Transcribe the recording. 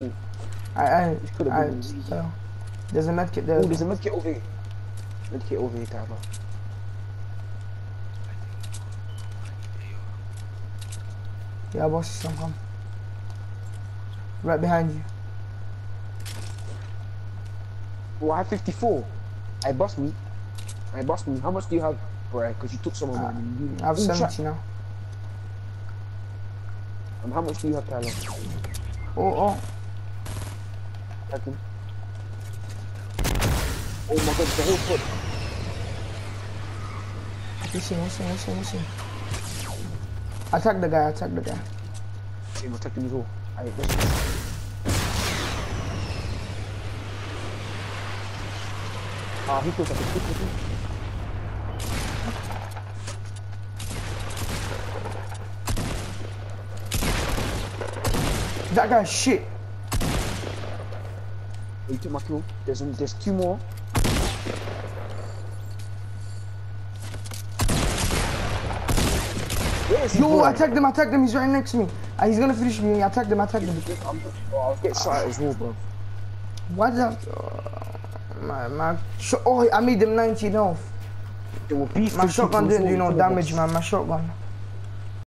I, I, could have I, uh, there's a medkit there. Oh, there's a medkit over here. Medkit over here, Tyler. Yeah, boss, some come. Right behind you. Oh, I have 54. I bust me. I bust me. How much do you have, bro? Because you took some of Uh, mine. I have Ooh, 70 now. Um, how much do you have, Tyler? Oh, oh. Oh my god, the whole foot. Listen, listen, listen, listen. Attack the guy, attack the guy. Same, protecting me as well. Alright, go. Ah, he feels like a. That guy's shit. Took my kill. There's, there's two more. Where is he Yo, attack him, attack them, He's right next to me. Uh, he's gonna finish me. Attack him, attack him. I'm, oh, I'll get shot as well, bro. What the? Uh, my, my, oh, I made them 19 off. There will beef My shotgun didn't do no damage, man. My shotgun.